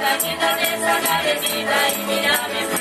Sanita, sanita,